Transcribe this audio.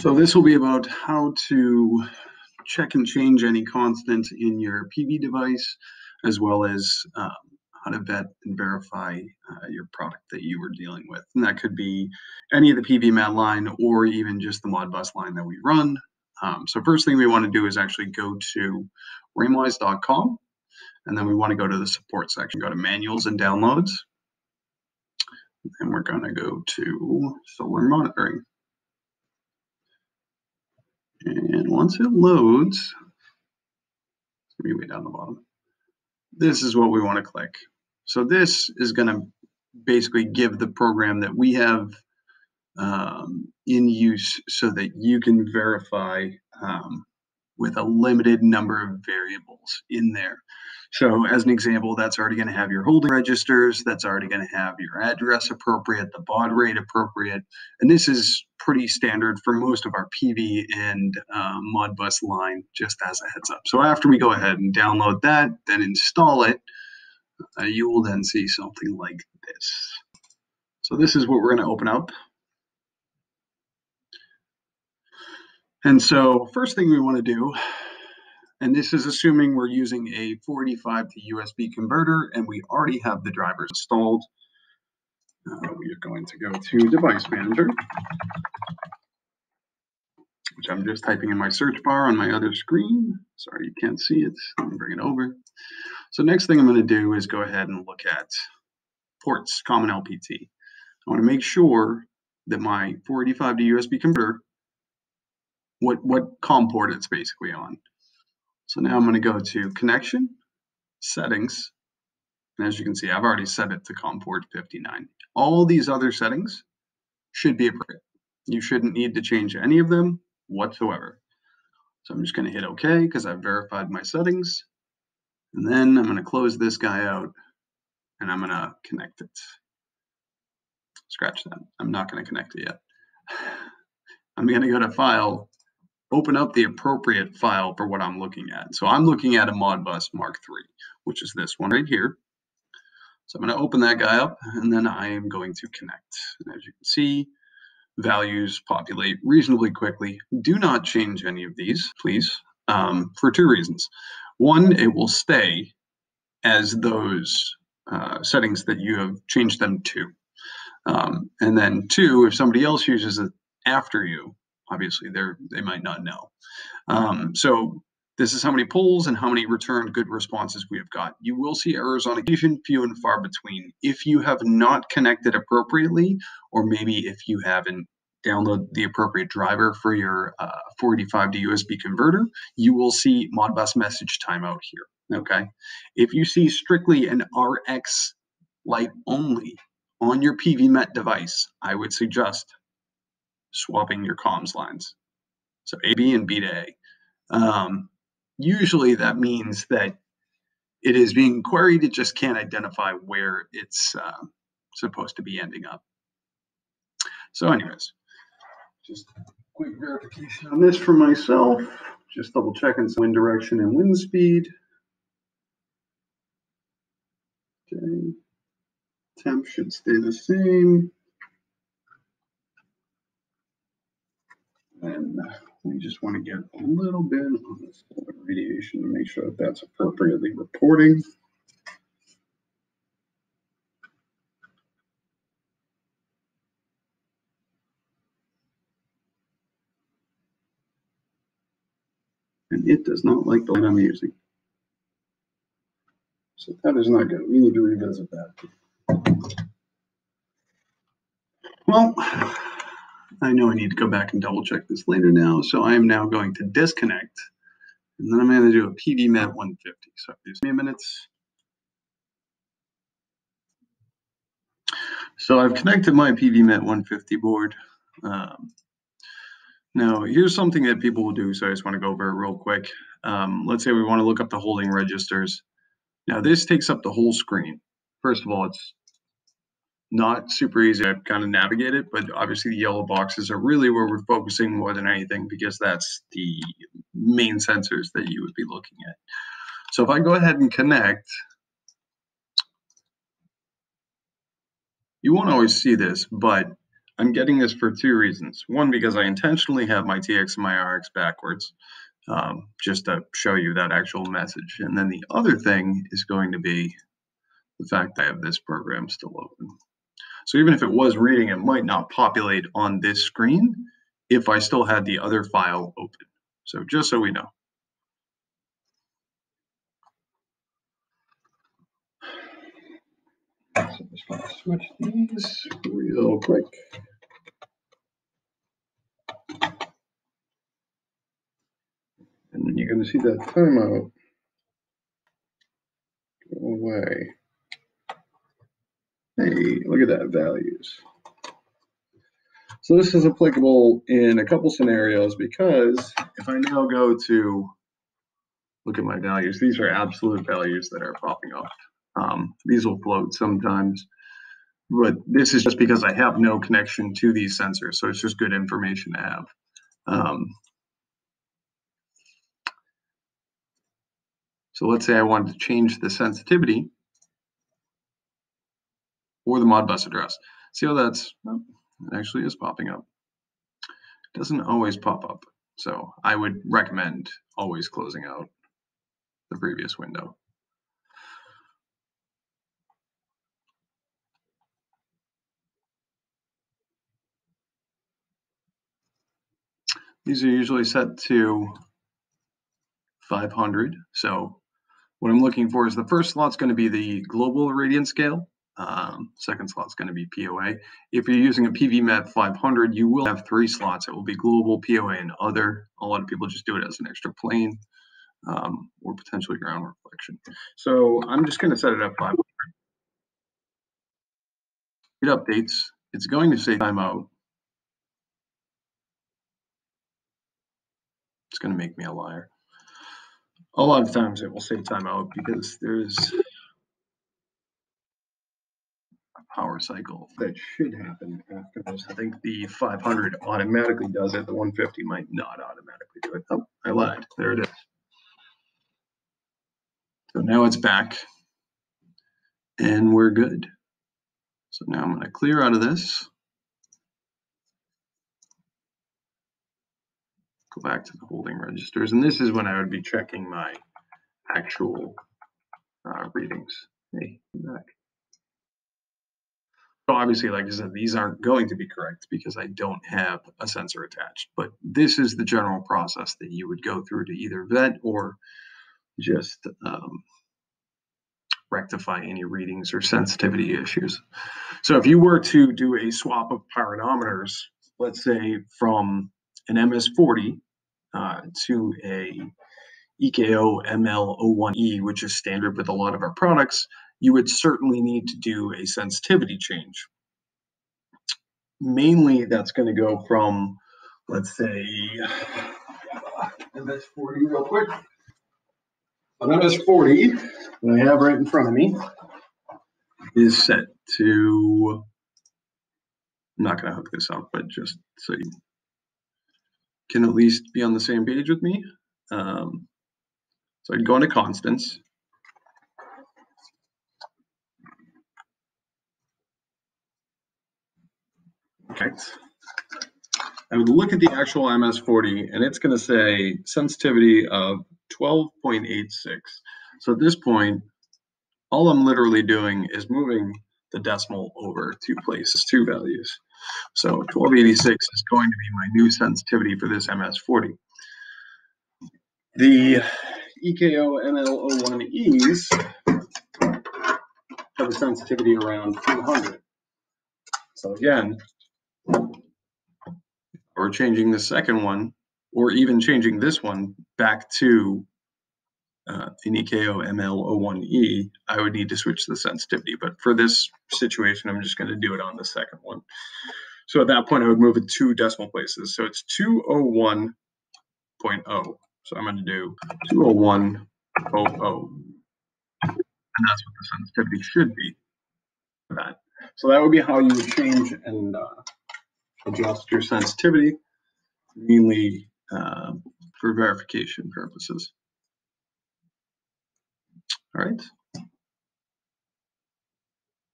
So this will be about how to check and change any constants in your PV device, as well as um, how to vet and verify uh, your product that you were dealing with. And that could be any of the PVMET line or even just the Modbus line that we run. Um, so first thing we want to do is actually go to rainwise.com and then we want to go to the support section, go to manuals and downloads. And we're going to go to solar monitoring. And once it loads, be way down the bottom, this is what we want to click. So this is going to basically give the program that we have um, in use so that you can verify um, with a limited number of variables in there. So as an example, that's already going to have your holding registers. That's already going to have your address appropriate, the baud rate appropriate. And this is pretty standard for most of our PV and uh, Modbus line, just as a heads up. So after we go ahead and download that, then install it, uh, you will then see something like this. So this is what we're going to open up. And so first thing we want to do and this is assuming we're using a 485 to USB converter and we already have the drivers installed. Uh, we are going to go to Device Manager, which I'm just typing in my search bar on my other screen. Sorry, you can't see it. Let me bring it over. So next thing I'm going to do is go ahead and look at ports, common LPT. I want to make sure that my 485 to USB converter, what, what COM port it's basically on. So now I'm going to go to connection, settings. And as you can see, I've already set it to COM port 59. All these other settings should be appropriate. You shouldn't need to change any of them whatsoever. So I'm just going to hit OK because I've verified my settings. And then I'm going to close this guy out and I'm going to connect it. Scratch that. I'm not going to connect it yet. I'm going to go to File, open up the appropriate file for what I'm looking at. So I'm looking at a Modbus Mark III, which is this one right here. So I'm going to open that guy up and then I am going to connect. And as you can see, values populate reasonably quickly. Do not change any of these, please, um, for two reasons. One, it will stay as those uh, settings that you have changed them to. Um, and then two, if somebody else uses it after you, obviously they're they might not know. Um, so this is how many polls and how many returned good responses we have got. You will see errors on occasion, few and far between. If you have not connected appropriately, or maybe if you haven't download the appropriate driver for your uh, 485 to USB converter, you will see Modbus message timeout here. Okay. If you see strictly an RX light only on your PVMET device, I would suggest swapping your comms lines. So AB and B to A. Um, usually that means that it is being queried. It just can't identify where it's uh, supposed to be ending up. So anyways, just quick verification on this for myself. Just double checking wind direction and wind speed. Okay. Temp should stay the same. And uh, we just want to get a little bit on solar radiation to make sure that that's appropriately reporting. And it does not like the light I'm using. So that is not good. We need to revisit that. Well, I know I need to go back and double check this later now. So I am now going to disconnect and then I'm going to do a PVMET 150. So gives me minutes. So I've connected my PVMET 150 board. Um, now, here's something that people will do. So I just want to go over it real quick. Um, let's say we want to look up the holding registers. Now, this takes up the whole screen. First of all, it's not super easy to kind of navigate it, but obviously the yellow boxes are really where we're focusing more than anything because that's the main sensors that you would be looking at. So if I go ahead and connect, you won't always see this, but I'm getting this for two reasons. One, because I intentionally have my TX and my RX backwards, um, just to show you that actual message. And then the other thing is going to be the fact that I have this program still open. So even if it was reading, it might not populate on this screen if I still had the other file open. So just so we know. So I'm just going to switch these real quick. And then you're going to see that timeout go away. Hey, look at that values. So this is applicable in a couple scenarios because if I now go to look at my values, these are absolute values that are popping up. Um, these will float sometimes, but this is just because I have no connection to these sensors. So it's just good information to have. Um, so let's say I wanted to change the sensitivity or the Modbus address. See how that's, oh, it actually is popping up. It doesn't always pop up. So I would recommend always closing out the previous window. These are usually set to 500. So what I'm looking for is the first slot's going to be the global irradiance scale. Um, second is going to be POA. If you're using a PVMET 500, you will have three slots. It will be global, POA, and other. A lot of people just do it as an extra plane um, or potentially ground reflection. So I'm just going to set it up 500. It updates. It's going to say timeout. It's going to make me a liar. A lot of times it will say timeout because there's a power cycle that should happen after this. I think the 500 automatically does it. The 150 might not automatically do it. Oh, I lied. There it is. So now it's back and we're good. So now I'm going to clear out of this. go back to the holding registers. And this is when I would be checking my actual uh, readings. Hey, back. So obviously, like I said, these aren't going to be correct because I don't have a sensor attached. But this is the general process that you would go through to either vet or just um, rectify any readings or sensitivity issues. So if you were to do a swap of pyranometers, let's say from an MS40 uh, to a EKO ML01E, which is standard with a lot of our products, you would certainly need to do a sensitivity change. Mainly, that's going to go from, let's say, MS40 real quick. An MS40 that I have right in front of me is set to, I'm not going to hook this up, but just so you can at least be on the same page with me. Um, so I'd go into constants. Okay. I would look at the actual MS40 and it's going to say sensitivity of 12.86. So at this point, all I'm literally doing is moving the decimal over two places, two values. So 1286 is going to be my new sensitivity for this MS40. The EKO ML01Es have a sensitivity around 200. So again, we're changing the second one, or even changing this one back to uh, an EKO ML01E, I would need to switch the sensitivity. But for this situation, I'm just going to do it on the second one. So at that point, I would move it two decimal places. So it's 201.0. So I'm going to do 201.00. And that's what the sensitivity should be for that. So that would be how you would change and uh, adjust your sensitivity, mainly uh, for verification purposes. All right.